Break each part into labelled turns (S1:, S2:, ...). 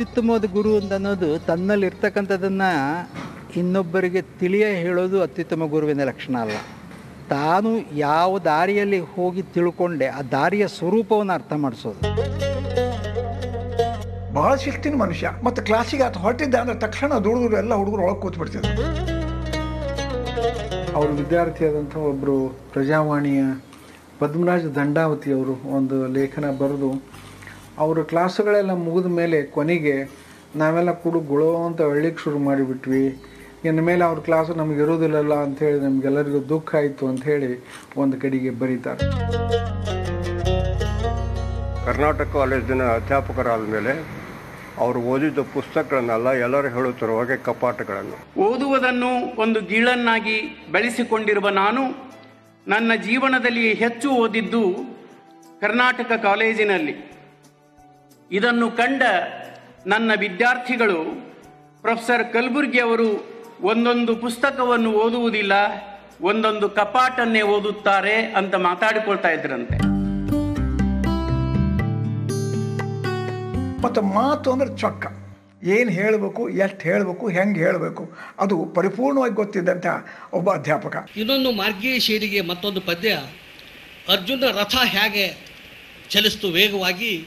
S1: ಅತ್ಯುತ್ತಮವಾದ ಗುರು ಅಂತ ಅನ್ನೋದು ತನ್ನಲ್ಲಿ ಇರ್ತಕ್ಕಂಥದ್ದನ್ನು ಇನ್ನೊಬ್ಬರಿಗೆ ತಿಳಿಯ ಹೇಳೋದು ಅತ್ಯುತ್ತಮ ಗುರುವಿನ ಲಕ್ಷಣ ಅಲ್ಲ. ತಾನು ಯಾವ ದಾರಿಯಲ್ಲಿ ಹೋಗಿ ತಿಳ್ಕೊಂಡೆ ಆ ದಾರಿಯ ಸ್ವರೂಪವನ್ನು ಅರ್ಥ ಮಾಡಿಸೋದು.
S2: ಬಹಳ ಶಿಸ್ತಿನ ಮನುಷ್ಯ ಮತ್ತು ಕ್ಲಾಸಿಗೆ ಆತ ಹೊರಟಿದ್ದ ಅಂದ್ರೆ ತಕ್ಷಣ ದುಡಿದ್ರು ಎಲ್ಲ ಹುಡುಗರು ಒಳಗೆ ಕೂತ್ ಬಿಡ್ತಿದ್ರು.
S3: ಅವರು ವಿದ್ಯಾರ್ಥಿಯಾದಂಥ ಒಬ್ಬರು ಪ್ರಜಾವಾಣಿಯ ಪದ್ಮರಾಜ ದಂಡಾವತಿ ಅವರು ಒಂದು ಲೇಖನ ಬರೆದು ಅವರ ಕ್ಲಾಸುಗಳೆಲ್ಲ ಮುಗಿದ ಮೇಲೆ ಕೊನೆಗೆ ನಾವೆಲ್ಲ ಕೂಡ ಗುಳೋ ಅಂತ ಒಳ್ಳಿಕ್ಕೆ ಶುರು ಮಾಡಿಬಿಟ್ವಿ. ಇನ್ಮೇಲೆ ಮೇಲೆ ಅವ್ರ ಕ್ಲಾಸು ನಮಗೆ ಇರೋದಿಲ್ಲಲ್ಲ ಅಂಥೇಳಿ ನಮಗೆಲ್ಲರಿಗೂ ದುಃಖ ಆಯಿತು ಅಂಥೇಳಿ ಒಂದು ಕಡೆಗೆ ಬರೀತಾರೆ.
S4: ಕರ್ನಾಟಕ ಕಾಲೇಜಿನ ಅಧ್ಯಾಪಕರಾದ ಮೇಲೆ ಅವರು ಓದಿದ್ದ ಪುಸ್ತಕಗಳನ್ನೆಲ್ಲ ಎಲ್ಲರೂ ಹೇಳುತ್ತಿರುವ ಹಾಗೆ ಕಪಾಟಗಳನ್ನು.
S5: ಓದುವುದನ್ನು ಒಂದು ಗೀಳನ್ನಾಗಿ ಬೆಳೆಸಿಕೊಂಡಿರುವ ನಾನು ನನ್ನ ಜೀವನದಲ್ಲಿ ಹೆಚ್ಚು ಓದಿದ್ದು ಕರ್ನಾಟಕ ಕಾಲೇಜಿನಲ್ಲಿ. ಇದನ್ನು ಕಂಡ ನನ್ನ ವಿದ್ಯಾರ್ಥಿಗಳು ಪ್ರೊಫೆಸರ್ ಕಲಬುರ್ಗಿ ಅವರು ಒಂದೊಂದು ಪುಸ್ತಕವನ್ನು ಓದುವುದಿಲ್ಲ ಒಂದೊಂದು ಕಪಾಟನ್ನೇ ಓದುತ್ತಾರೆ ಅಂತ ಮಾತಾಡಿಕೊಳ್ತಾ ಇದ್ರಂತೆ.
S2: ಮತ್ತು ಮಾತು ಅಂದ್ರೆ ಚೊಕ್ಕ. ಏನು ಹೇಳಬೇಕು ಎಷ್ಟು ಹೇಳಬೇಕು ಹೆಂಗೆ ಹೇಳಬೇಕು ಅದು ಪರಿಪೂರ್ಣವಾಗಿ ಗೊತ್ತಿದ್ದಂಥ ಒಬ್ಬ ಅಧ್ಯಾಪಕ.
S6: ಇನ್ನೊಂದು ಮಾರ್ಗೀಯ ಶೈಲಿಗೆ ಮತ್ತೊಂದು ಪದ್ಯ ಅರ್ಜುನ ರಥ ಹೇಗೆ ಚಲಿಸ್ತು ವೇಗವಾಗಿ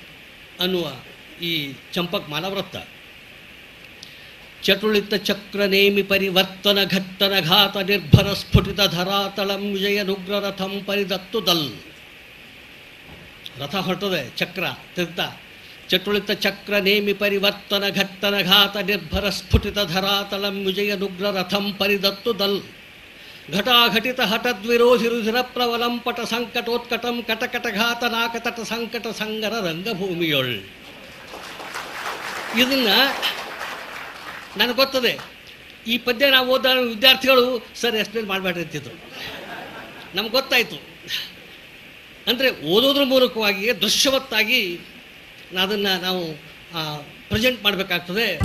S6: ಅನ್ನುವ ಈ ಚಂಪಕ್ ಮಾಲವೃತ್ತ ಚಟುಳಿತ ಚಕ್ರ ನೇಮಿ ಪರಿವರ್ತನ ಘಟ್ಟನ ಘಾತ ನಿರ್ಭರ ಸ್ಫುಟಿತ ಧರಾತಳಂ ವಿಜಯ ನುಗ್ರ ರಥಂ ಪರಿದತ್ತು ದಲ್. ರಥ ಹೊರಟದೆ, ಚಕ್ರ, ತೀರ್ಥ. ಚಟುಳಿತ ಚಕ್ರ ನೇಮಿ ಪರಿವರ್ತನ ಘಟ್ಟನ ಘಾತ ನಿರ್ಭರ ಸ್ಫುಟಿತ ಧರಾತಳಂ ವಿಜಯ ನುಗ್ರ ರಥಂ ಪರಿದತ್ತು ದಲ್. ಘಟಾಘಟಿತ ಹಠದ್ವಿರೋಧಿ ರುಧಿರ ಪ್ರವಲಂ ಪಟ ಸಂಕಟೋತ್ಕಟಂ ಕಟಕಟಘಾತ ನಾಕತಟ ಸಂಕಟ ಸಂಗರ ರಂಗಭೂಮಿಯೊಳ್ ಇದನ್ನ ನನಗೆ ಗೊತ್ತದೆ. ಈ ಪದ್ಯ ನಾವು ಓದ ವಿದ್ಯಾರ್ಥಿಗಳು ಸರ್ ಎಕ್ಸ್ಪ್ಲೇನ್ ಮಾಡಬೇಡ್ರಿ ಅಂತಿದ್ರು. ನಮ್ಗೆ ಗೊತ್ತಾಯಿತು. ಅಂದರೆ ಓದೋದ್ರ ಮೂಲಕವಾಗಿ ದೃಶ್ಯವತ್ತಾಗಿ ಅದನ್ನು ನಾವು ಪ್ರೆಸೆಂಟ್ ಮಾಡಬೇಕಾಗ್ತದೆ.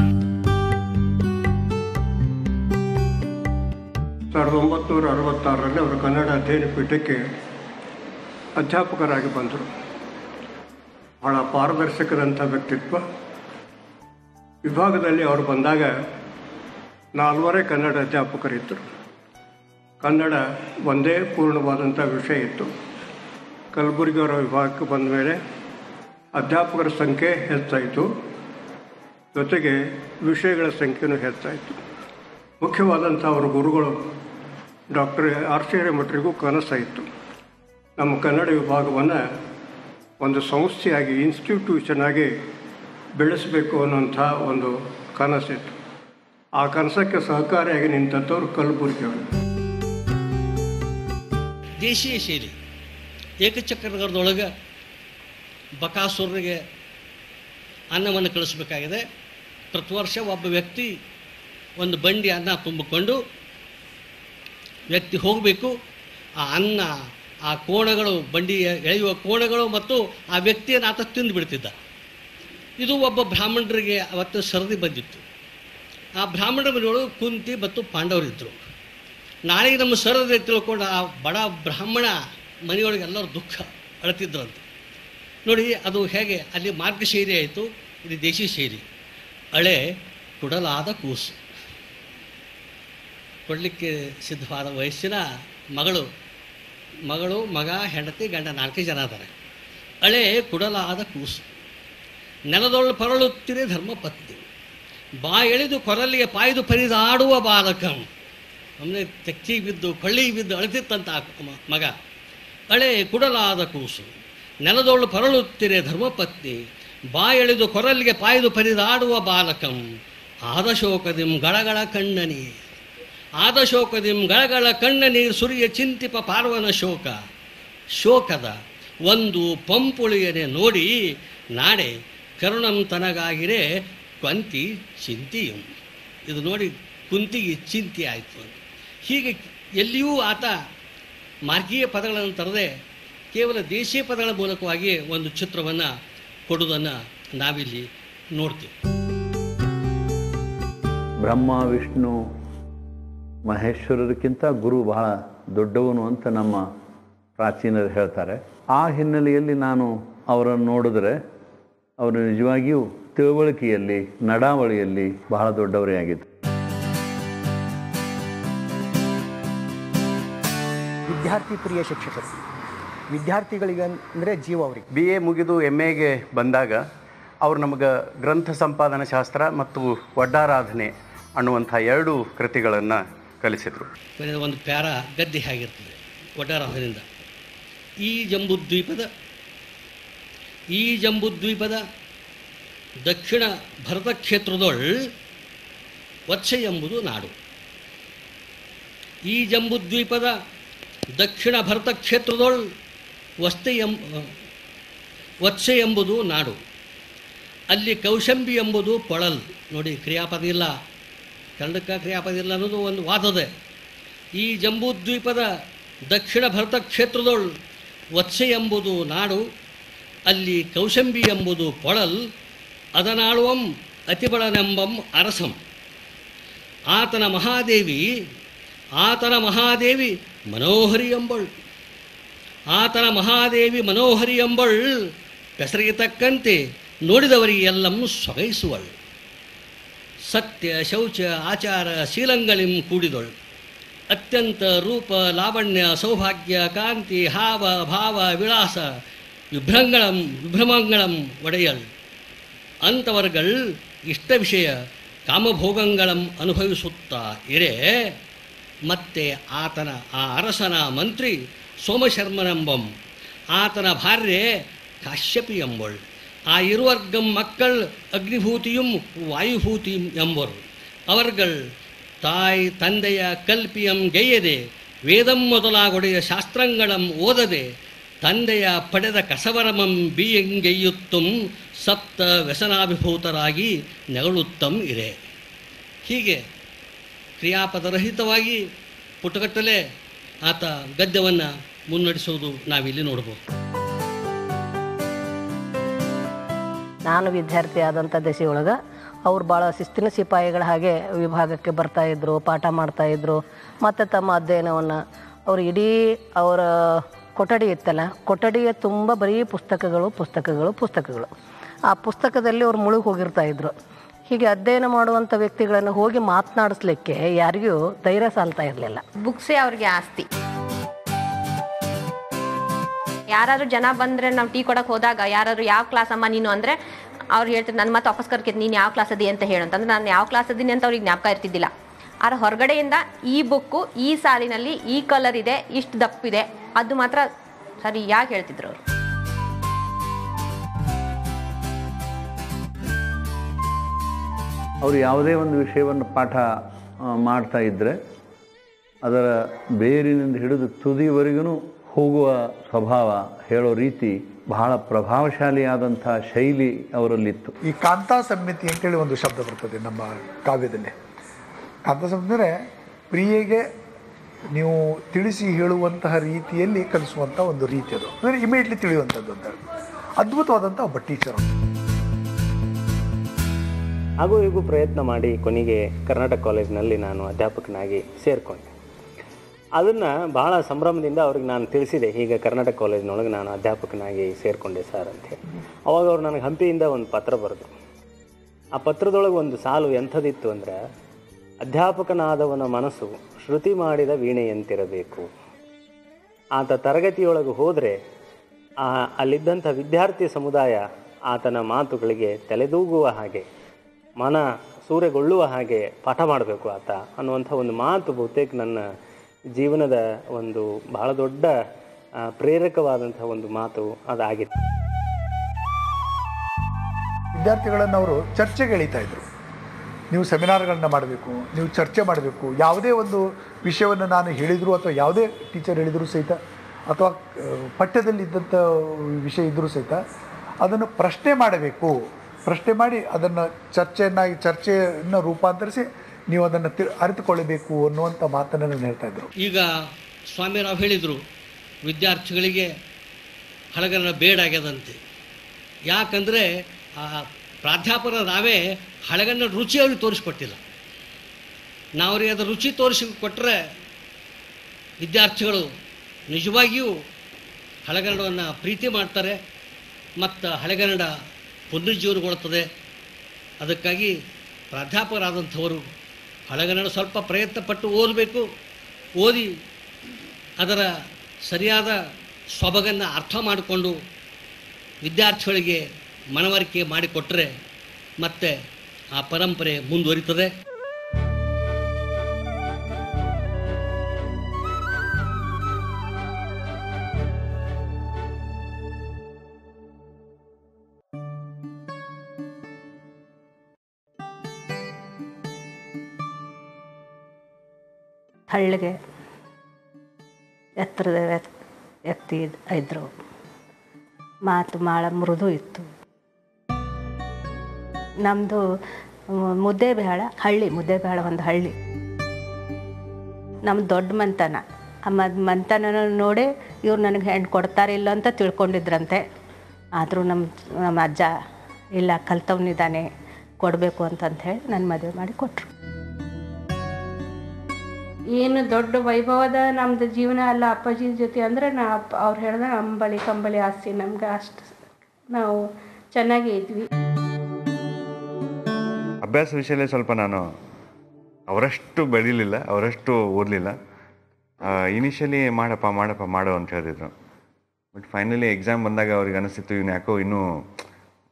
S4: ಸಾವಿರದ ಒಂಬತ್ತು ಅರವತ್ತಾರರಲ್ಲಿ ಅವರು ಕನ್ನಡ ಅಧ್ಯಯನ ಪೀಠಕ್ಕೆ ಅಧ್ಯಾಪಕರಾಗಿ ಬಂದರು. ಬಹಳ ಪಾರದರ್ಶಕದಂಥ ವ್ಯಕ್ತಿತ್ವ. ವಿಭಾಗದಲ್ಲಿ ಅವರು ಬಂದಾಗ ನಾಲ್ವರೇ ಕನ್ನಡ ಅಧ್ಯಾಪಕರಿದ್ದರು. ಕನ್ನಡ ಒಂದೇ ಪೂರ್ಣವಾದಂಥ ವಿಷಯ ಇತ್ತು. ಕಲಬುರಗಿ ಅವರ ವಿಭಾಗಕ್ಕೆ ಬಂದ ಮೇಲೆ ಅಧ್ಯಾಪಕರ ಸಂಖ್ಯೆ ಹೆಚ್ಚಾಯಿತು. ಜೊತೆಗೆ ವಿಷಯಗಳ ಸಂಖ್ಯೆಯೂ ಹೆಚ್ಚಾಯಿತು. ಮುಖ್ಯವಾದಂಥ ಅವರ ಗುರುಗಳು ಡಾಕ್ಟರ್ ಆರ್ ಸಿ ಹಿರೇಮಠರಿಗೂ ಕನಸಾಯಿತು ನಮ್ಮ ಕನ್ನಡ ವಿಭಾಗವನ್ನು ಒಂದು ಸಂಸ್ಥೆಯಾಗಿ, ಇನ್ಸ್ಟಿಟ್ಯೂಷನ್ ಆಗಿ ಬೆಳೆಸಬೇಕು ಅನ್ನೋಂಥ ಒಂದು ಕನಸಿತ್ತು ಆ ಕನಸಕ್ಕೆ ಸಹಕಾರಿಯಾಗಿ ನಿಂತಂಥವ್ರು ಕಲಬುರ್ಗಿಯವರು.
S6: ದೇಶೀಯ ಶೈಲಿ ಏಕಚಕ್ರದೊಳಗೆ ಬಕಾಸುರನಿಗೆ ಅನ್ನವನ್ನು ಕಳಿಸಬೇಕಾಗಿದೆ. ಪ್ರತಿ ವರ್ಷ ಒಬ್ಬ ವ್ಯಕ್ತಿ ಒಂದು ಬಂಡಿ ಅನ್ನ ತುಂಬಿಕೊಂಡು ವ್ಯಕ್ತಿ ಹೋಗಬೇಕು. ಆ ಅನ್ನ, ಆ ಕೋಣಗಳು, ಬಂಡಿ ಎಳೆಯುವ ಕೋಣಗಳು ಮತ್ತು ಆ ವ್ಯಕ್ತಿಯನ್ನು ಆತ ತಿಂದು ಬಿಡ್ತಿದ್ದ. ಇದು ಒಬ್ಬ ಬ್ರಾಹ್ಮಣರಿಗೆ ಅವತ್ತು ಸರದಿ ಬಂದಿತ್ತು. ಆ ಬ್ರಾಹ್ಮಣರ ಮನೆಯೊಳಗೆ ಕುಂತಿ ಮತ್ತು ಪಾಂಡವರಿದ್ದರು. ನಾಳೆ ನಮ್ಮ ಸರದಿ ತಿಳ್ಕೊಂಡು ಆ ಬಡ ಬ್ರಾಹ್ಮಣ ಮನೆಯೊಳಗೆ ಎಲ್ಲರೂ ದುಃಖ ಅಳತಿದ್ರಂತೆ. ನೋಡಿ, ಅದು ಹೇಗೆ, ಅಲ್ಲಿ ಮಾರ್ಗ ಶೈಲಿ ಆಯಿತು ಇಲ್ಲಿ ದೇಶಿ ಶೈಲಿ. ಅಳೆ ಕುಡಲಾದ ಕೂಸು. ಕೊಡಲಿಕ್ಕೆ ಸಿದ್ಧವಾದ ವಯಸ್ಸಿನ ಮಗಳು. ಮಗಳು, ಮಗ, ಹೆಂಡತಿ, ಗಂಡ ನಾಲ್ಕೇ ಜನ ಅದಾರೆ ಅಳೆ ಕುಡಲಾದ ಕೂಸು. ನೆಲದೊಳು ಪರಳುತ್ತಿರೆ ಧರ್ಮಪತ್ನಿ. ಬಾ ಎಳೆದು ಕೊರಲಿಗೆ ಪಾಯ್ದು ಪರಿದಾಡುವ ಬಾಲಕಂ ಅಂದರೆ ತೆಕ್ಕಿಗೆ ಬಿದ್ದು ಕೊಳ್ಳಿಗೆ ಬಿದ್ದು ಅಳತಿತ್ತಂತ ಮಗ. ಅಳೆ ಕುಡಲಾದ ಕೂಸು. ನೆಲದೊಳು ಪರಳುತ್ತಿರೆ ಧರ್ಮಪತ್ನಿ. ಬಾ ಎಳೆದು ಕೊರಲಿಗೆ ಪಾಯ್ದು ಪರಿದಾಡುವ ಬಾಲಕಂ ಆದಶೋಕದಿಂ ಗಳಗಳ ಕಣ್ಣನಿ ಆದಶೋಕದಿಂ ಗಳಗಳ ಕಣ್ಣ ನೀರು ಸುರಿಯ ಚಿಂತಿಪ ಪಾರ್ವನ ಶೋಕ. ಶೋಕದ ಒಂದು ಪಂಪುಳಿಯನೆ ನೋಡಿ ನಾಡೆ ಕರುಣಂ ತನಗಾಗಿರೇ ಕ್ವಂತಿ ಚಿಂತಿಯಂ. ಇದು ನೋಡಿ ಕುಂತಿಗೆ ಚಿಂತೆ ಆಯಿತು ಹೀಗೆ ಎಲ್ಲಿಯೂ ಆತ ಮಾರ್ಗೀಯ ಪದಗಳನ್ನು ತರದೆ ಕೇವಲ ದೇಶೀಯ ಪದಗಳ ಮೂಲಕವಾಗಿ ಒಂದು ಚಿತ್ರವನ್ನು ಕೊಡುವುದನ್ನು ನಾವಿಲ್ಲಿ ನೋಡ್ತೀವಿ.
S7: ಬ್ರಹ್ಮ, ವಿಷ್ಣು ಮಹೇಶ್ವರರಿಗಿಂತ ಗುರು ಬಹಳ ದೊಡ್ಡವನು ಅಂತ ನಮ್ಮ ಪ್ರಾಚೀನರು ಹೇಳ್ತಾರೆ. ಆ ಹಿನ್ನೆಲೆಯಲ್ಲಿ ನಾನು ಅವರನ್ನು ನೋಡಿದ್ರೆ ಅವರು ನಿಜವಾಗಿಯೂ ತಿಳುವಳಿಕೆಯಲ್ಲಿ ನಡಾವಳಿಯಲ್ಲಿ ಬಹಳ ದೊಡ್ಡವರೇ ಆಗಿದ್ದರು
S8: ವಿದ್ಯಾರ್ಥಿ ಪ್ರಿಯ ಶಿಕ್ಷಕರು ವಿದ್ಯಾರ್ಥಿಗಳಿಗೆ ಅಂದರೆ ಜೀವ ಅವರಿಗೆ.
S9: ಬಿ ಎ ಮುಗಿದು ಎಂ ಎಗೆ ಬಂದಾಗ ಅವ್ರು ನಮಗೆ ಗ್ರಂಥ ಸಂಪಾದನಾ ಶಾಸ್ತ್ರ ಮತ್ತು ಒಡ್ಡಾರಾಧನೆ ಅನ್ನುವಂಥ ಎರಡು ಕೃತಿಗಳನ್ನು ಕಲಿಸಿದರು.
S6: ಒಂದು ಪ್ಯಾರ ಗದ್ದೆ ಆಗಿರ್ತದೆ ಒಡ್ಡಾರಾಧನೆಯಿಂದ ಈ ಜಂಬುದ್ವೀಪದ ಈ ಜಂಬುದ್ವೀಪದ ದಕ್ಷಿಣ ಭರತ ಕ್ಷೇತ್ರದೊಳ್ ವತ್ಸೆ ಎಂಬುದು ನಾಡು. ಈ ಜಂಬುದ್ವೀಪದ ದಕ್ಷಿಣ ಭರತ ಕ್ಷೇತ್ರದೊಳ ವಸ್ತೆ ಎಂ, ವತ್ಸೆ ಎಂಬುದು ನಾಡು. ಅಲ್ಲಿ ಕೌಶಂಬಿ ಎಂಬುದು ಪೊಳಲ್. ನೋಡಿ, ಕ್ರಿಯಾಪದ ಇಲ್ಲ. ಕನ್ನಡಕ್ಕೆ ಕ್ರಿಯಾಪದ ಇಲ್ಲ ಅನ್ನೋದು ಒಂದು ವಾದದೆ ಈ ಜಂಬೂದ್ವೀಪದ ದಕ್ಷಿಣ ಭರತ ಕ್ಷೇತ್ರದೊಳ್ ವತ್ಸೆ ಎಂಬುದು ನಾಡು, ಅಲ್ಲಿ ಕೌಶಂಬಿ ಎಂಬುದು ಪೊಳಲ್ ಅದನಾಳುವಂ ಅತಿಬಳನೆಂಬಂ ಅರಸಂ. ಆತನ ಮಹಾದೇವಿ ಆತನ ಮಹಾದೇವಿ ಮನೋಹರಿ ಎಂಬಳು. ಆತನ ಮಹಾದೇವಿ ಮನೋಹರಿ ಎಂಬಳ್ ಹೆಸರಿಗೆ ತಕ್ಕಂತೆ ಎಲ್ಲಮ್ಮ ಸೊಗೈಸುವಳು. ಸತ್ಯ, ಶೌಚ, ಆಚಾರ, ಶೀಲಂಗಳಿಂ ಕೂಡಿದಳು. ಅತ್ಯಂತ ರೂಪ, ಲಾವಣ್ಯ, ಸೌಭಾಗ್ಯ, ಕಾಂತಿ, ಹಾವ, ಭಾವ, ವಿಳಾಸ, ವಿಭ್ರಂಗಳಂ, ವಿಭ್ರಮಂಗಳಂ ಒಡೆಯಲ್. ಅಂಥವರ್ಗಳ್ ಇಷ್ಟ ವಿಷಯ ಕಾಮಭೋಗಂಗಳಂ ಅನುಭವಿಸುತ್ತಾ ಇರೇ ಮತ್ತೆ ಆತನ ಆ ಅರಸನ ಮಂತ್ರಿ ಸೋಮಶರ್ಮನೆಂಬಂ. ಆತನ ಭಾರ್ಯೆ ಕಾಶ್ಯಪಿ ಎಂಬಳು ಆ இருவர்க்கம் மக்கள் அக்னிபூதியும் வாயுபூதியும் ಎಂಬರು அவர்கள் தாய் ತಂದೆಯ ಕಲ್ಪಿಯಂ ಗೆಯ್ಯದೆ ವೇದಂ ಮೊದಲಾಗೊಡೆಯ ಶಾಸ್ತ್ರಗಳಂ ಓದದೆ ತಂದೆಯ ಪಡೆದ ಕಸವರಮಂ ಬಿಯಂಗೆಯ್ಯುತ್ತಂ ಸಪ್ತ ವ್ಯಸನಾಭಿಭೂತರಾಗಿ ನೆಗಳುತ್ತಂ ಇರೆ ಹೀಗೆ ಕ್ರಿಯಾಪದರಹಿತವಾಗಿ ಪುಟಗಟ್ಟಲೆ ಆತ ಗದ್ಯವನ್ನು ಮುನ್ನಡೆಸುವುದು ನಾವಿಲ್ಲಿ ನೋಡ್ಬೋದು
S10: ನಾನು ವಿದ್ಯಾರ್ಥಿ ಆದಂಥ ದೆಸೆಯೊಳಗೆ ಅವ್ರು ಭಾಳ ಶಿಸ್ತಿನ ಸಿಪಾಯಿಗಳ ಹಾಗೆ ವಿಭಾಗಕ್ಕೆ ಬರ್ತಾಯಿದ್ರು ಪಾಠ ಮಾಡ್ತಾಯಿದ್ರು ಮತ್ತು ತಮ್ಮ ಅಧ್ಯಯನವನ್ನು ಅವರು ಇಡೀ ಅವರ ಕೊಠಡಿ ಇತ್ತಲ್ಲ, ಕೊಠಡಿಯ ತುಂಬ ಬರೀ ಪುಸ್ತಕಗಳು ಪುಸ್ತಕಗಳು ಪುಸ್ತಕಗಳು. ಆ ಪುಸ್ತಕದಲ್ಲಿ ಅವ್ರು ಮುಳುಗಿ ಹೋಗಿರ್ತಾಯಿದ್ರು ಹೀಗೆ ಅಧ್ಯಯನ ಮಾಡುವಂಥ ವ್ಯಕ್ತಿಗಳನ್ನು ಹೋಗಿ ಮಾತನಾಡಿಸ್ಲಿಕ್ಕೆ ಯಾರಿಗೂ ಧೈರ್ಯ ಸಾಲ್ತಾ ಇರಲಿಲ್ಲ.
S11: ಬುಕ್ಸೇ ಅವ್ರಿಗೆ ಆಸ್ತಿ. ಯಾರಾದ್ರೂ ಜನ ಬಂದ್ರೆ ನಾವು ಟೀ ಕೊಡಕ್ಕೆ ಹೋದಾಗ ಯಾರಾದ್ರೂ ಯಾವ ಕ್ಲಾಸ್ ಅಮ್ಮ ನೀನು ಅಂದ್ರೆ ಅವ್ರು ಹೇಳ್ತಾರೆ ನನ್ನ ಮತ್ತೆ ವಾಪಸ್ ಕರ್ಕಿದ್, ನೀನು ಯಾವ ಕ್ಲಾಸ್ ಅದಿ ಅಂತ ಹೇಳು ಅಂತಂದ್ರೆ ನಾನು ಯಾವ ಕ್ಲಾಸ್ ಅದೀನಿ ಅಂತ ಅವ್ರಿಗೆ ಜ್ಞಾಪಕ ಇರ್ತಿದ್ದಿಲ್ಲ. ಆದ್ರೆ ಹೊರಗಡೆಯಿಂದ ಈ ಬುಕ್ಕು ಈ ಸಾಲಿನಲ್ಲಿ ಈ ಕಲರ್ ಇದೆ, ಇಷ್ಟು ದಪ್ಪಿದೆ ಅದು ಮಾತ್ರ ಸರಿ ಯಾಕೆ ಹೇಳ್ತಿದ್ರು ಅವರು.
S7: ಅವರು ಯಾವುದೇ ಒಂದು ವಿಷಯವನ್ನು ಪಾಠ ಮಾಡ್ತಾ ಇದ್ದರೆ ಅದರ ಬೇರಿನಿಂದ ಹಿಡಿದು ತುದಿವರೆಗೂ ಹೋಗುವ ಸ್ವಭಾವ ಹೇಳೋ ರೀತಿ ಬಹಳ ಪ್ರಭಾವಶಾಲಿಯಾದಂಥ ಶೈಲಿ ಅವರಲ್ಲಿತ್ತು.
S2: ಈ ಕಾಂತಾ ಸಮಿತಿ ಅಂತೇಳಿ ಒಂದು ಶಬ್ದ ಬರ್ತದೆ ನಮ್ಮ ಕಾವ್ಯದಲ್ಲಿ. ಕಾಂತಾ ಸಮಿತಿ ಅಂದರೆ ಪ್ರಿಯೆಗೆ ನೀವು ತಿಳಿಸಿ ಹೇಳುವಂತಹ ರೀತಿಯಲ್ಲಿ ಕಲಿಸುವಂಥ ಒಂದು ರೀತಿ ಅದು. ಅಂದರೆ ಇಮಿಡಿಯೇಟ್ಲಿ ತಿಳಿಯುವಂಥದ್ದು ಅಂತ ಹೇಳಿ. ಅದ್ಭುತವಾದಂಥ ಒಬ್ಬ ಟೀಚರ್
S12: ಹಾಗೂ ಹೀಗೂ ಪ್ರಯತ್ನ ಮಾಡಿ ಕೊನೆಗೆ ಕರ್ನಾಟಕ ಕಾಲೇಜಿನಲ್ಲಿ ನಾನು ಅಧ್ಯಾಪಕನಾಗಿ ಸೇರಿಕೊಂಡೆ. ಅದನ್ನು ಭಾಳ ಸಂಭ್ರಮದಿಂದ ಅವ್ರಿಗೆ ನಾನು ತಿಳಿಸಿದೆ. ಈಗ ಕರ್ನಾಟಕ ಕಾಲೇಜಿನೊಳಗೆ ನಾನು ಅಧ್ಯಾಪಕನಾಗಿ ಸೇರಿಕೊಂಡೆ ಸರ್ ಅಂತೇಳಿ ಅವಾಗ ಅವ್ರು ನನಗೆ ಹಂಪಿಯಿಂದ ಒಂದು ಪತ್ರ ಬರೆದ್ರು ಆ ಪತ್ರದೊಳಗೆ ಒಂದು ಸಾಲು ಎಂಥದಿತ್ತು ಅಂದರೆ, ಅಧ್ಯಾಪಕನಾದವನ ಮನಸ್ಸು ಶ್ರುತಿ ಮಾಡಿದ ವೀಣೆಯಂತಿರಬೇಕು. ಆತ ತರಗತಿಯೊಳಗೆ ಹೋದರೆ, ಆ ಅಲ್ಲಿದ್ದಂಥ ವಿದ್ಯಾರ್ಥಿ ಸಮುದಾಯ ಆತನ ಮಾತುಗಳಿಗೆ ತಲೆದೂಗುವ ಹಾಗೆ, ಮನ ಸೂರೆಗೊಳ್ಳುವ ಹಾಗೆ ಪಾಠ ಮಾಡಬೇಕು ಆತ ಅನ್ನುವಂಥ ಒಂದು ಮಾತು ಬಹುತೇಕ ನನ್ನ ಜೀವನದ ಒಂದು ಬಹಳ ದೊಡ್ಡ ಪ್ರೇರಕವಾದಂತಹ ಒಂದು ಮಾತು ಅದಾಗಿತ್ತು
S2: ವಿದ್ಯಾರ್ಥಿಗಳನ್ನು ಅವರು ಚರ್ಚೆಗೆ ಎಳಿತಾ ಇದ್ರು. ನೀವು ಸೆಮಿನಾರ್ಗಳನ್ನ ಮಾಡಬೇಕು, ನೀವು ಚರ್ಚೆ ಮಾಡಬೇಕು, ಯಾವುದೇ ಒಂದು ವಿಷಯವನ್ನು ನಾನು ಹೇಳಿದ್ರು ಅಥವಾ ಯಾವುದೇ ಟೀಚರ್ ಹೇಳಿದರೂ ಸಹಿತ, ಅಥವಾ ಪಠ್ಯದಲ್ಲಿ ಇದ್ದಂಥ ವಿಷಯ ಇದ್ದರೂ ಸಹಿತ ಅದನ್ನು ಪ್ರಶ್ನೆ ಮಾಡಬೇಕು. ಪ್ರಶ್ನೆ ಮಾಡಿ ಅದನ್ನು ಚರ್ಚೆಯನ್ನಾಗಿ, ಚರ್ಚೆಯನ್ನು ರೂಪಾಂತರಿಸಿ ನೀವು ಅದನ್ನು ತಿ ಅರಿತುಕೊಳ್ಳಬೇಕು ಅನ್ನುವಂಥ ಮಾತನ್ನು ನಾನು ಹೇಳ್ತಾ ಇದ್ದರು
S6: ಈಗ ಸ್ವಾಮಿ ರಾವ್ ಹೇಳಿದರು, ವಿದ್ಯಾರ್ಥಿಗಳಿಗೆ ಹಳಗನ್ನ ಬೇಡಾಗ್ಯದಂತೆ ಯಾಕಂದರೆ ಆ ಪ್ರಾಧ್ಯಾಪಕರ ನಾವೇ ಹಳಗನ್ನ ರುಚಿ ಅವ್ರಿಗೆ ತೋರಿಸ್ಕೊಟ್ಟಿಲ್ಲ. ನಾವು ಅವ್ರಿಗೆ ಅದರ ರುಚಿ ತೋರಿಸಿ ಕೊಟ್ಟರೆ ವಿದ್ಯಾರ್ಥಿಗಳು ನಿಜವಾಗಿಯೂ ಹಳೆಗನ್ನಡವನ್ನು ಪ್ರೀತಿ ಮಾಡ್ತಾರೆ, ಮತ್ತು ಹಳೆಗನ್ನಡ ಪುನರುಜ್ಜೀವನಗೊಳ್ಳುತ್ತದೆ. ಅದಕ್ಕಾಗಿ ಪ್ರಾಧ್ಯಾಪಕರಾದಂಥವರು ಹಳಗನ್ನಡ ಸ್ವಲ್ಪ ಪ್ರಯತ್ನಪಟ್ಟು ಓದಬೇಕು. ಓದಿ ಅದರ ಸರಿಯಾದ ಸೊಬಗನ್ನು ಅರ್ಥ ಮಾಡಿಕೊಂಡು ವಿದ್ಯಾರ್ಥಿಗಳಿಗೆ ಮನವರಿಕೆ ಮಾಡಿಕೊಟ್ಟರೆ ಮತ್ತೆ ಆ ಪರಂಪರೆ ಮುಂದುವರಿತದೆ.
S10: ಹಳ್ಳಿಗೆ ಎತ್ತರದ ವ್ಯಕ್ತಿ ಇದ್ರು. ಮಾತು ಭಾಳ ಮೃದು ಇತ್ತು. ನಮ್ಮದು ಮುದ್ದೆ ಬೇಳ, ಹಳ್ಳಿ, ಮುದ್ದೆ ಬೇಳ ಒಂದು ಹಳ್ಳಿ. ನಮ್ಮ ದೊಡ್ಡ ಮಂತನ. ಆ ಮದ್ ಮಂತನ ನೋಡಿ ಇವ್ರು ನನಗೆ ಹೆಣ್ಣು ಕೊಡ್ತಾರಿಲ್ಲ ಅಂತ ತಿಳ್ಕೊಂಡಿದ್ರಂತೆ. ಆದರೂ ನಮ್ಮ ನಮ್ಮ ಅಜ್ಜ, ಇಲ್ಲ ಕಲ್ತವನಿದ್ದಾನೆ ಕೊಡಬೇಕು ಅಂತಂತ ಹೇಳಿ ನನ್ನ ಮದುವೆ ಮಾಡಿ ಕೊಟ್ಟರು
S13: ಏನು ದೊಡ್ಡ ವೈಭವದ ನಮ್ದು ಜೀವನ ಅಲ್ಲ ಅಪ್ಪಾಜಿ ಜೊತೆ ಅಂದರೆ ನಾ ಅಪ್ಪ ಅವ್ರು ಹೇಳ್ದ ಅಂಬಳಿ ಕಂಬಳಿ ಆಸ್ತಿ ನಮ್ಗೆ ಅಷ್ಟು ನಾವು ಚೆನ್ನಾಗೇ ಇದ್ವಿ.
S14: ಅಭ್ಯಾಸ ವಿಷಯದಲ್ಲಿ ಸ್ವಲ್ಪ ನಾನು ಅವರಷ್ಟು ಬೆಳೀಲಿಲ್ಲ, ಅವರಷ್ಟು ಓದಲಿಲ್ಲ. ಇನಿಷಿಯಲಿ ಮಾಡಪ್ಪ ಮಾಡಪ್ಪ, ಮಾಡು ಅಂತ ಹೇಳಿದ್ರು ಬಟ್ ಫೈನಲಿ ಎಕ್ಸಾಮ್ ಬಂದಾಗ ಅವ್ರಿಗೆ ಅನಿಸ್ತಿತ್ತು, ಇವನು ಯಾಕೋ ಇನ್ನೂ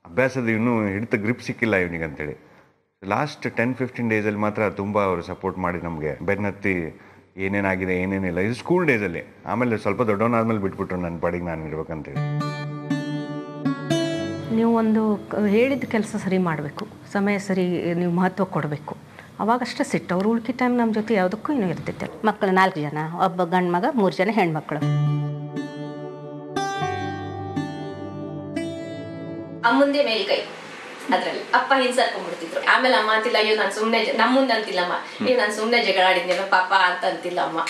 S14: ಅಭ್ಯಾಸದ ಇನ್ನೂ ಹಿಡಿತ ಗ್ರಿಪ್ ಸಿಕ್ಕಿಲ್ಲ ಇವನಿಗೆ ಅಂತೇಳಿ ಲಾಸ್ಟ್ ಟೆನ್ ಫಿಫ್ಟೀನ್ ಡೇಸಲ್ಲಿ ಮಾತ್ರ ತುಂಬ ಅವರು ಸಪೋರ್ಟ್ ಮಾಡಿ ನಮಗೆ. ಬೆನ್ನತ್ತಿ ಏನೇನಾಗಿದೆ ಏನೇನಿಲ್ಲ. ಇದು ಸ್ಕೂಲ್ ಡೇಸಲ್ಲಿ ಆಮೇಲೆ ಸ್ವಲ್ಪ ದೊಡ್ಡವನಾದ್ಮೇಲೆ ಬಿಟ್ಬಿಟ್ರು ನನ್ನ ಪಾಡಿಗೆ ನಾನು ಇರ್ಬೇಕಂತೇಳಿ
S10: ನೀವು ಒಂದು ಕ- ಹೇಳಿದ ಕೆಲಸ ಸರಿ ಮಾಡಬೇಕು. ಸಮಯ ಸರಿ ನೀವು ಮಹತ್ವ ಕೊಡಬೇಕು. ಅವಾಗಷ್ಟೇ ಸಿಟ್ಟು. ಅವ್ರು ಉಳ್ಕಿ ಟೈಮ್ ನಮ್ಮ ಜೊತೆ ಯಾವುದಕ್ಕೂ ಇನ್ನೂ ಇರ್ತೈತೆ ಮಕ್ಕಳು ನಾಲ್ಕು ಜನ ಒಬ್ಬ ಗಂಡು ಮಗ ಮೂರು ಜನ ಹೆಣ್ಮಕ್ಳು.
S11: ಅಮ್ಮಂದೇ ಮೇಲ್ಕೈ ಅದ್ರಲ್ಲಿ ಅಪ್ಪ ಹಿಂಸರ್ಕೊಂಡ್ಬಿಡ್ತಿದ್ರು ಆಮೇಲೆ ಅಮ್ಮ ಅಂತಿಲ್ಲ, ಅಯ್ಯೋ, ನಾನು ಸುಮ್ಮನೆ ನಮ್ಮ ಮುಂದೆ ಅಂತಿಲ್ಲಮ್ಮ. ಅಯ್ಯೋ, ನಾನು ಸುಮ್ಮನೆ ಜಗಳ ಆಡಿದ್ನಲ್ಲ, ಪಾಪ ಅಂತ ಅಂತಿಲ್ಲ ಅಮ್ಮ.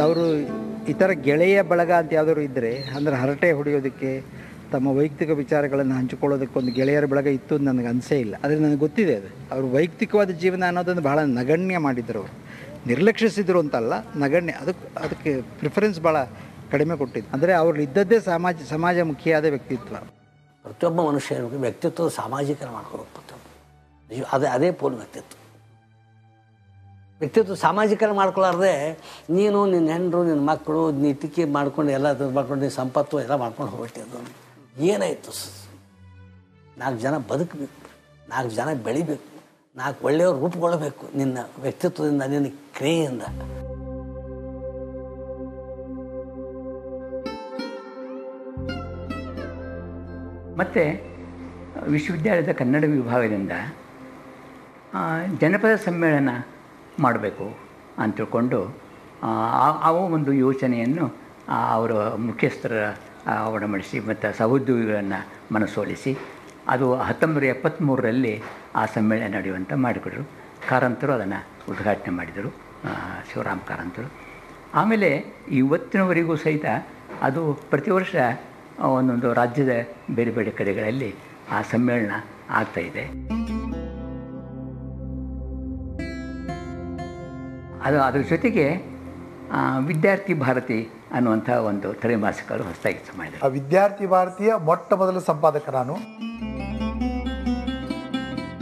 S1: ಅವರು ಇತರ ಗೆಳೆಯ ಬಳಗ ಅಂತ ಯಾವ್ದಾದ್ರು ಇದ್ದರೆ ಅಂದ್ರೆ ಹರಟೆ ಹೊಡೆಯೋದಕ್ಕೆ, ತಮ್ಮ ವೈಯಕ್ತಿಕ ವಿಚಾರಗಳನ್ನು ಹಂಚಿಕೊಳ್ಳೋದಕ್ಕೆ ಒಂದು ಗೆಳೆಯರ ಬಳಗ ಇತ್ತು ಅಂತ ನನಗೆ ಅನಿಸೇ ಇಲ್ಲ. ಆದರೆ ನನಗೆ ಗೊತ್ತಿದೆ ಅದು. ಅವರು ವೈಯಕ್ತಿಕವಾದ ಜೀವನ ಅನ್ನೋದನ್ನು ಬಹಳ ನಗಣ್ಯ ಮಾಡಿದ್ರು ಅವರು. ನಿರ್ಲಕ್ಷಿಸಿದ್ರು ಅಂತಲ್ಲ, ನಗಣ್ಯ ಅದಕ್ಕೆ ಅದಕ್ಕೆ ಪ್ರಿಫರೆನ್ಸ್ ಭಾಳ ಕಡಿಮೆ ಕೊಟ್ಟಿದ್ದು. ಅಂದರೆ ಅವರು ಇದ್ದದ್ದೇ ಸಮಾಜ ಸಮಾಜಮುಖಿಯಾದ ವ್ಯಕ್ತಿತ್ವ.
S15: ಪ್ರತಿಯೊಬ್ಬ ಮನುಷ್ಯ ವ್ಯಕ್ತಿತ್ವ ಸಾಮಾಜಿಕರ ಮಾಡ್ಕೋಬೇಕು ಪ್ರತಿಯೊಬ್ಬ. ನಿಜ- ಅದೇ ಅದೇ ಪೂರ್ಣ ವ್ಯಕ್ತಿತ್ವ. ವ್ಯಕ್ತಿತ್ವ ಸಾಮಾಜಿಕರ ಮಾಡ್ಕೊಳ್ಳಾರ್ದೆ ನೀನು, ನಿನ್ನ ಹೆಂಡರು, ನಿನ್ನ ಮಕ್ಕಳು ನೀತಿಕೆ ಮಾಡ್ಕೊಂಡು ಎಲ್ಲ ಮಾಡ್ಕೊಂಡು ನೀನು ಸಂಪತ್ತು ಎಲ್ಲ ಮಾಡ್ಕೊಂಡು ಹೋಗ್ಬಿಟ್ಟಿದ್ದು ಏನಾಯಿತು ನಾಲ್ಕು ಜನ ಬದುಕಬೇಕು. ನಾಲ್ಕು ಜನ ಬೆಳಿಬೇಕು. ನಾಲ್ಕು ಒಳ್ಳೆಯವ್ರು ರೂಪುಗೊಳ್ಳಬೇಕು ನಿನ್ನ ವ್ಯಕ್ತಿತ್ವದಿಂದ, ನಿನ್ನ ಕ್ರಿಯೆಯಿಂದ.
S16: ಮತ್ತು ವಿಶ್ವವಿದ್ಯಾಲಯದ ಕನ್ನಡ ವಿಭಾಗದಿಂದ ಜನಪದ ಸಮ್ಮೇಳನ ಮಾಡಬೇಕು ಅಂತ ತಿಳ್ಕೊಂಡು ಆ, ಒಂದು ಯೋಚನೆಯನ್ನು ಅವರ ಮುಖ್ಯಸ್ಥರ ಆ, ಒಡಂಬಡಿಸಿ ಮತ್ತು ಸಹೋದ್ಯೋಗಿಗಳನ್ನು ಮನಸೋಲಿಸಿ ಅದು ಹತ್ತೊಂಬತ್ತು ಎಪ್ಪತ್ತ್ಮೂರರಲ್ಲಿ ಆ ಸಮ್ಮೇಳನ ನಡೆಯುವಂಥ ಮಾಡಿಕೊಟ್ರು. ಕಾರಂತರು ಅದನ್ನು ಉದ್ಘಾಟನೆ ಮಾಡಿದರು ಶಿವರಾಮ್ ಕಾರಂತರು. ಆಮೇಲೆ ಇವತ್ತಿನವರೆಗೂ ಸಹಿತ ಅದು ಪ್ರತಿ ವರ್ಷ ಒಂದೊಂದು ರಾಜ್ಯದ ಬೇರೆ ಬೇರೆ ಕಡೆಗಳಲ್ಲಿ ಆ ಸಮ್ಮೇಳನ ಆಗ್ತಾಯಿದೆ ಅದು ಅದ್ರ ಜೊತೆಗೆ ವಿದ್ಯಾರ್ಥಿ ಭಾರತಿ ಅನ್ನುವಂಥ ಒಂದು ತ್ರೈಮಾಸಿಕರು ಹೊಸದಾಗಿ ಸಮಯ
S2: ಆ ವಿದ್ಯಾರ್ಥಿ ಭಾರತೀಯ ಮೊಟ್ಟ ಮೊದಲ ಸಂಪಾದಕ ನಾನು.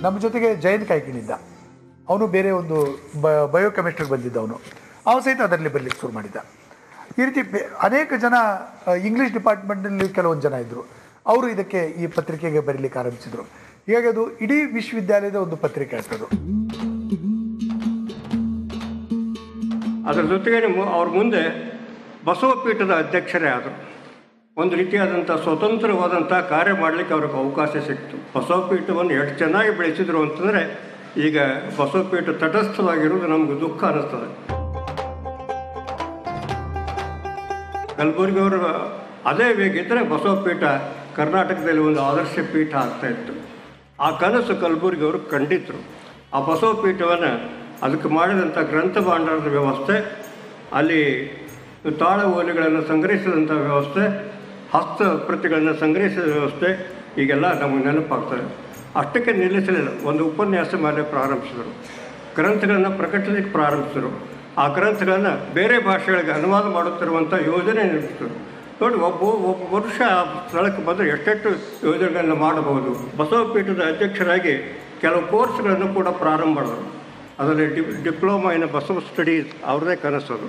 S2: ನಮ್ಮ ಜೊತೆಗೆ ಜಯಂತ್ ಕಾಯ್ಕಿಣಿದ್ದ ಅವನು ಬೇರೆ ಒಂದು ಬಯೋಕೆಮಿಸ್ಟ್ರಿಗೆ ಬಂದಿದ್ದ ಅವನು. ಅವನು ಸಹಿತ ಅದರಲ್ಲಿ ಬರಲಿಕ್ಕೆ ಶುರು ಮಾಡಿದ್ದ. ಈ ರೀತಿ ಅನೇಕ ಜನ ಇಂಗ್ಲೀಷ್ ಡಿಪಾರ್ಟ್ಮೆಂಟ್ನಲ್ಲಿ ಕೆಲವೊಂದು ಜನ ಇದ್ದರು ಅವರು ಇದಕ್ಕೆ ಈ ಪತ್ರಿಕೆಗೆ ಬರೀಲಿಕ್ಕೆ ಆರಂಭಿಸಿದರು. ಹೀಗಾಗಿ ಅದು ಇಡೀ ವಿಶ್ವವಿದ್ಯಾಲಯದ ಒಂದು ಪತ್ರಿಕೆ ಆಗ್ತದೆ
S4: ಅದರ ಜೊತೆಗೆ ಅವ್ರ ಮುಂದೆ ಬಸವ ಪೀಠದ ಅಧ್ಯಕ್ಷರೇ ಆದರು. ಒಂದು ರೀತಿಯಾದಂಥ ಸ್ವತಂತ್ರವಾದಂಥ ಕಾರ್ಯ ಮಾಡಲಿಕ್ಕೆ ಅವ್ರಿಗೆ ಅವಕಾಶ ಸಿಕ್ತು. ಬಸವ ಪೀಠವನ್ನು ಎಷ್ಟು ಚೆನ್ನಾಗಿ ಬೆಳೆಸಿದ್ರು ಅಂತಂದರೆ, ಈಗ ಬಸವ ಪೀಠ ತಟಸ್ಥವಾಗಿರುವುದು ನಮಗೆ ದುಃಖ ಅನ್ನಿಸ್ತದೆ ಕಲಬುರಗಿ ಅವರು ಅದೇ ಬೇಕಿದ್ದರೆ ಬಸವಪೀಠ ಬಸವ ಪೀಠ ಕರ್ನಾಟಕದಲ್ಲಿ ಒಂದು ಆದರ್ಶ ಪೀಠ ಆಗ್ತಾ ಇತ್ತು. ಆ ಕನಸು ಕಲಬುರಗಿ ಅವರು ಕಂಡಿದ್ರು. ಆ ಬಸವ ಪೀಠವನ್ನು ಅದಕ್ಕೆ ಮಾಡಿದಂಥ ಗ್ರಂಥ ಭಾಂಡಾರದ ವ್ಯವಸ್ಥೆ, ಅಲ್ಲಿ ತಾಳ ಓಲೆಗಳನ್ನು ಸಂಗ್ರಹಿಸಿದಂಥ ವ್ಯವಸ್ಥೆ, ಹಸ್ತ ಪ್ರತಿಗಳನ್ನು ಸಂಗ್ರಹಿಸಿದ ವ್ಯವಸ್ಥೆ, ಈಗೆಲ್ಲ ನಮಗೆ ನೆನಪಾಗ್ತದೆ ಅಷ್ಟಕ್ಕೆ ನಿಲ್ಲಿಸಲಿಲ್ಲ. ಒಂದು ಉಪನ್ಯಾಸ ಮೇಲೆ ಪ್ರಾರಂಭಿಸಿದರು. ಗ್ರಂಥಗಳನ್ನು ಪ್ರಕಟಿಸಲಿಕ್ಕೆ ಪ್ರಾರಂಭಿಸಿದರು. ಆ ಗ್ರಂಥಗಳನ್ನು ಬೇರೆ ಭಾಷೆಗಳಿಗೆ ಅನುವಾದ ಮಾಡುತ್ತಿರುವಂಥ ಯೋಜನೆ ನಿರ್ಮಿಸಿದರು ನೋಡಿ, ಒಬ್ಬ ಒಬ್ಬ ವರ್ಷ ಆ ಸ್ಥಳಕ್ಕೆ ಬಂದರೆ ಎಷ್ಟೆಷ್ಟು ಯೋಜನೆಗಳನ್ನು ಮಾಡಬಹುದು. ಬಸವಪೀಠದ ಅಧ್ಯಕ್ಷರಾಗಿ ಕೆಲವು ಕೋರ್ಸ್ಗಳನ್ನು ಕೂಡ ಪ್ರಾರಂಭ ಮಾಡಿದರು. ಅದರಲ್ಲಿ D, diploma in Basava studies ಅವ್ರದ್ದೇ ಕನಸು ಅದು